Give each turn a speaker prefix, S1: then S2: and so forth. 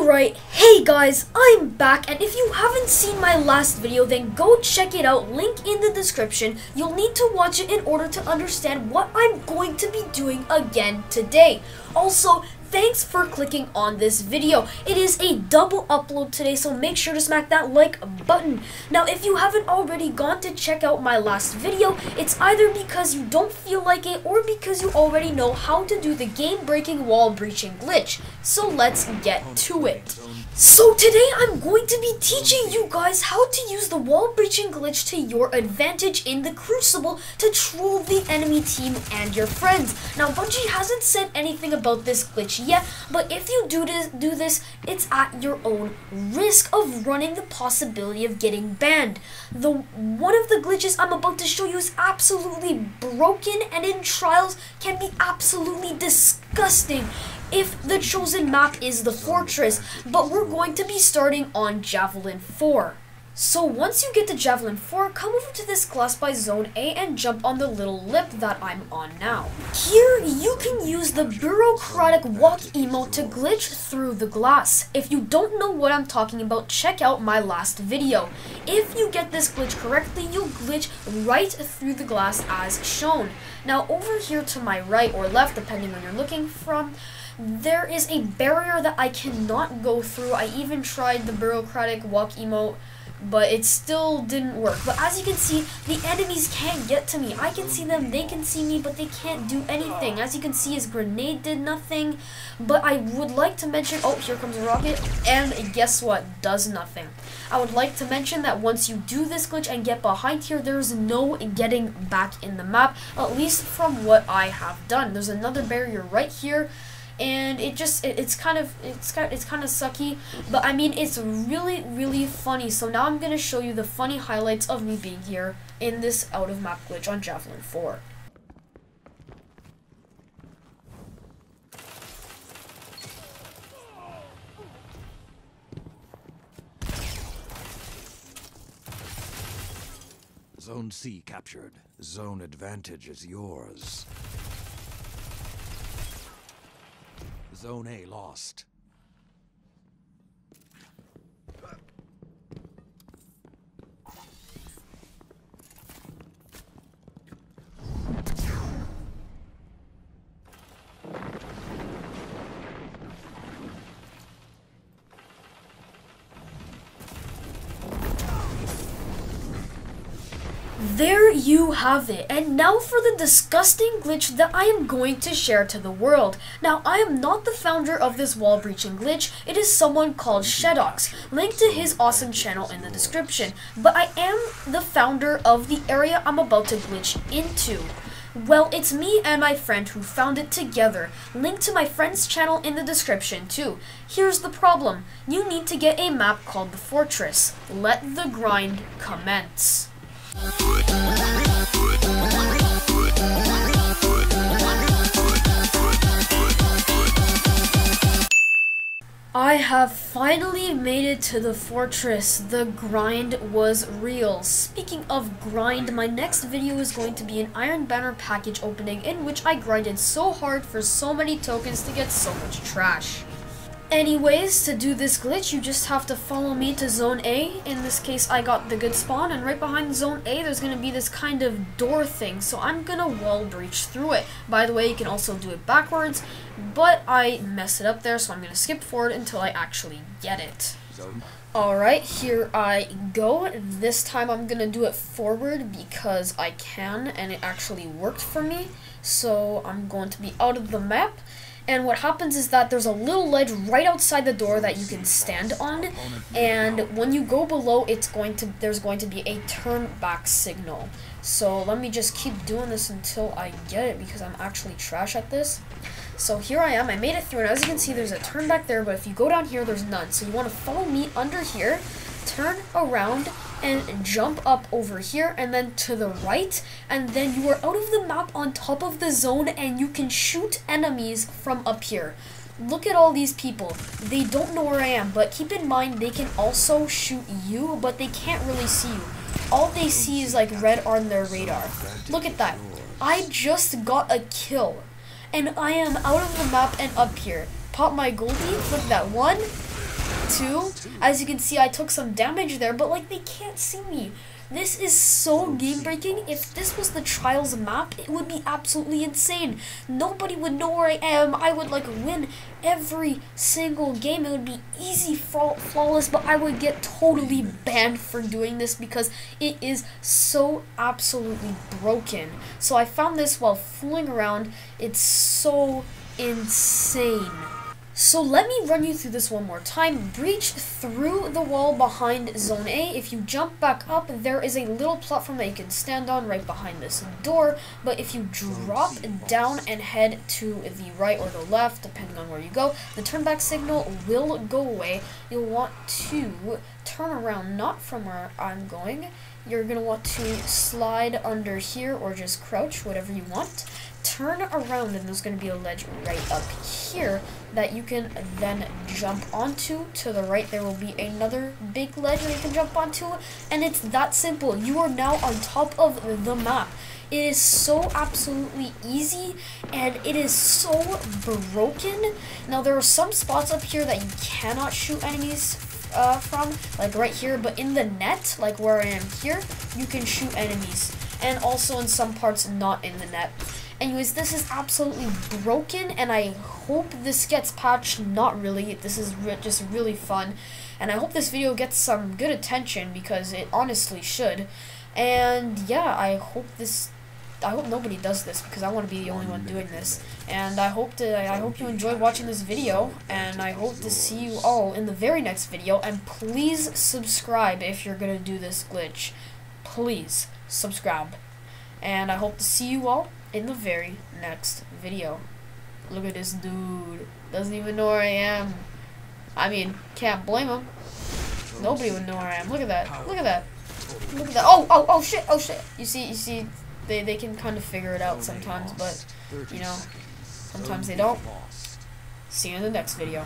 S1: Alright, hey guys, I'm back and if you haven't seen my last video then go check it out, link in the description. You'll need to watch it in order to understand what I'm going to be doing again today. Also, thanks for clicking on this video. It is a double upload today, so make sure to smack that like button. Now, if you haven't already gone to check out my last video, it's either because you don't feel like it or because you already know how to do the game-breaking wall breaching glitch. So let's get to it. So today I'm going to be teaching you guys how to use the wall breaching glitch to your advantage in the Crucible to troll the enemy team and your friends. Now Bungie hasn't said anything about this glitch yet, but if you do this, do this, it's at your own risk of running the possibility of getting banned. The one of the glitches I'm about to show you is absolutely broken and in trials can be absolutely disgusting if the chosen map is the fortress, but we're going to be starting on Javelin 4. So once you get to Javelin 4, come over to this glass by Zone A and jump on the little lip that I'm on now. Here, you can use the bureaucratic walk emote to glitch through the glass. If you don't know what I'm talking about, check out my last video. If you get this glitch correctly, you'll glitch right through the glass as shown. Now over here to my right or left, depending on where you're looking from, there is a barrier that I cannot go through. I even tried the bureaucratic walk emote, but it still didn't work. But as you can see, the enemies can't get to me. I can see them, they can see me, but they can't do anything. As you can see, his grenade did nothing. But I would like to mention, oh, here comes a rocket, and guess what? Does nothing. I would like to mention that once you do this glitch and get behind here, there's no getting back in the map, at least from what I have done. There's another barrier right here and it just it, it's kind of it's kind it's kind of sucky but i mean it's really really funny so now i'm gonna show you the funny highlights of me being here in this out of map glitch on javelin 4
S2: Zone C captured. Zone advantage is yours. Zone A lost.
S1: There you have it. And now for the disgusting glitch that I am going to share to the world. Now, I am not the founder of this wall breaching glitch. It is someone called Shedoxx. Link to his awesome channel in the description. But I am the founder of the area I'm about to glitch into. Well, it's me and my friend who found it together. Link to my friend's channel in the description too. Here's the problem. You need to get a map called the Fortress. Let the grind commence. I have finally made it to the fortress. The grind was real. Speaking of grind, my next video is going to be an Iron Banner package opening in which I grinded so hard for so many tokens to get so much trash. Anyways, to do this glitch, you just have to follow me to Zone A. In this case, I got the good spawn, and right behind Zone A, there's going to be this kind of door thing, so I'm going to wall breach through it. By the way, you can also do it backwards, but I mess it up there, so I'm going to skip forward until I actually get it. Alright, here I go. This time I'm going to do it forward because I can, and it actually worked for me. So I'm going to be out of the map. And what happens is that there's a little ledge right outside the door that you can stand on. And when you go below, it's going to there's going to be a turn back signal. So let me just keep doing this until I get it because I'm actually trash at this. So here I am, I made it through, and as you can see, there's a turn back there, but if you go down here, there's none. So you want to follow me under here, turn around, and jump up over here and then to the right and then you are out of the map on top of the zone and you can shoot enemies from up here. Look at all these people. They don't know where I am, but keep in mind they can also shoot you, but they can't really see you. All they see is like red on their radar. Look at that. I just got a kill. And I am out of the map and up here. Pop my goldie, click that one, too. As you can see, I took some damage there, but like they can't see me. This is so game breaking. If this was the Trials map, it would be absolutely insane. Nobody would know where I am. I would like win every single game. It would be easy, flawless, but I would get totally banned for doing this because it is so absolutely broken. So I found this while fooling around. It's so insane. So let me run you through this one more time. Breach through the wall behind Zone A. If you jump back up, there is a little platform that you can stand on right behind this door. But if you drop down and head to the right or the left, depending on where you go, the turn back signal will go away. You'll want to turn around, not from where I'm going. You're going to want to slide under here or just crouch, whatever you want turn around and there's going to be a ledge right up here that you can then jump onto. To the right there will be another big ledge that you can jump onto and it's that simple. You are now on top of the map. It is so absolutely easy and it is so broken. Now there are some spots up here that you cannot shoot enemies uh, from, like right here, but in the net, like where I am here, you can shoot enemies. And also in some parts not in the net. Anyways, this is absolutely broken, and I hope this gets patched. Not really. This is re just really fun. And I hope this video gets some good attention, because it honestly should. And yeah, I hope this... I hope nobody does this, because I want to be the only one doing this. And I hope to, I hope you enjoyed watching this video, and I hope to see you all in the very next video. And please subscribe if you're going to do this glitch. Please subscribe. And I hope to see you all in the very next video. Look at this dude. Doesn't even know where I am. I mean, can't blame him. Nobody would know where I am. Look at that. Look at that. Look at that. Oh, oh, oh, shit. Oh, shit. You see, you see, they, they can kind of figure it out sometimes, but, you know, sometimes they don't. See you in the next video.